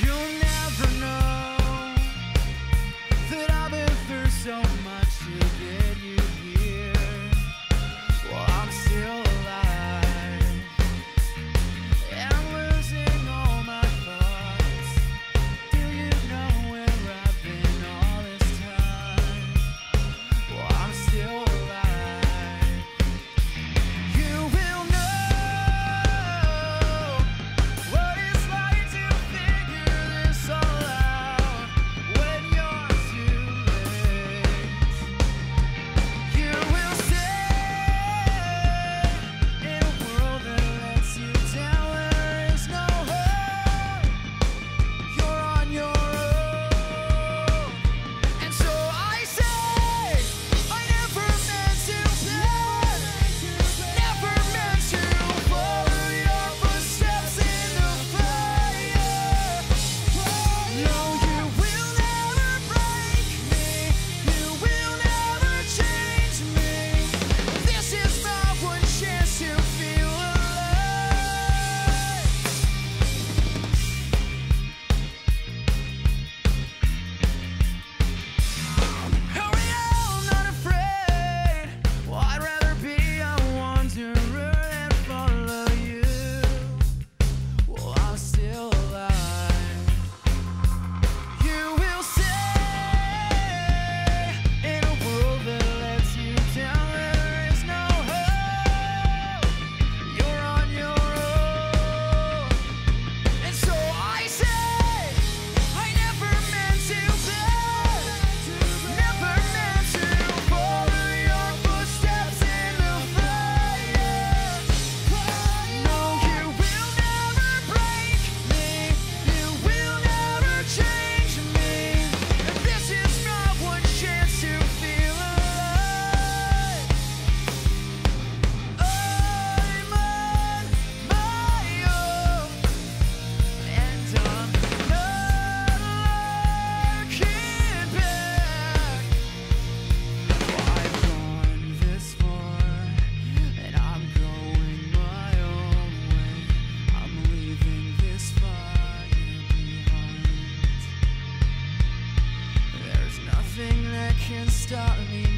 You'll never know that I've been through so much. Can't stop me